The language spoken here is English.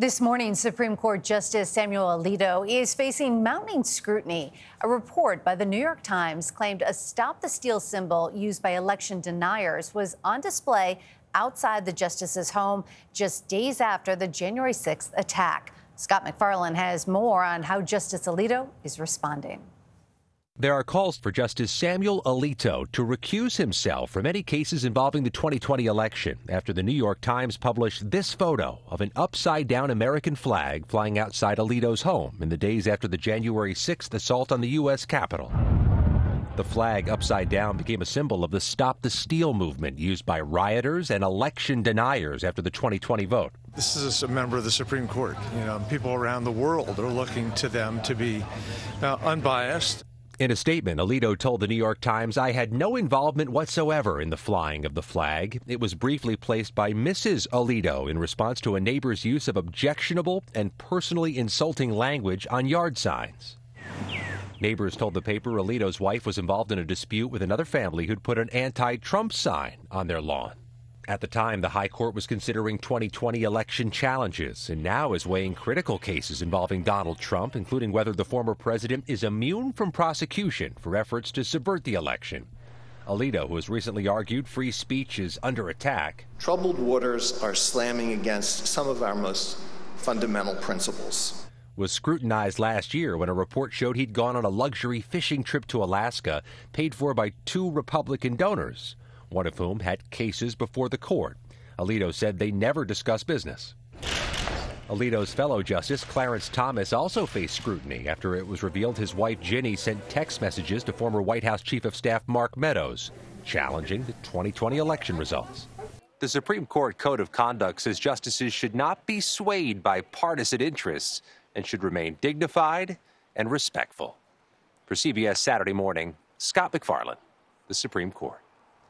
This morning, Supreme Court Justice Samuel Alito is facing mounting scrutiny. A report by the New York Times claimed a Stop the Steal symbol used by election deniers was on display outside the justice's home just days after the January 6th attack. Scott MacFarlane has more on how Justice Alito is responding. There are calls for Justice Samuel Alito to recuse himself from any cases involving the 2020 election after the New York Times published this photo of an upside down American flag flying outside Alito's home in the days after the January 6th assault on the U.S. Capitol. The flag upside down became a symbol of the Stop the Steal movement used by rioters and election deniers after the 2020 vote. This is a member of the Supreme Court. You know, people around the world are looking to them to be uh, unbiased in a statement, Alito told the New York Times, I had no involvement whatsoever in the flying of the flag. It was briefly placed by Mrs. Alito in response to a neighbor's use of objectionable and personally insulting language on yard signs. Neighbors told the paper Alito's wife was involved in a dispute with another family who'd put an anti Trump sign on their lawn. At the time, the High Court was considering 2020 election challenges and now is weighing critical cases involving Donald Trump, including whether the former president is immune from prosecution for efforts to subvert the election. Alito, who has recently argued free speech is under attack. Troubled waters are slamming against some of our most fundamental principles. Was scrutinized last year when a report showed he'd gone on a luxury fishing trip to Alaska paid for by two Republican donors one of whom had cases before the court. Alito said they never discussed business. Alito's fellow justice, Clarence Thomas, also faced scrutiny after it was revealed his wife Ginny sent text messages to former White House Chief of Staff Mark Meadows, challenging the 2020 election results. The Supreme Court Code of Conduct says justices should not be swayed by partisan interests and should remain dignified and respectful. For CBS Saturday Morning, Scott MacFarlane, the Supreme Court.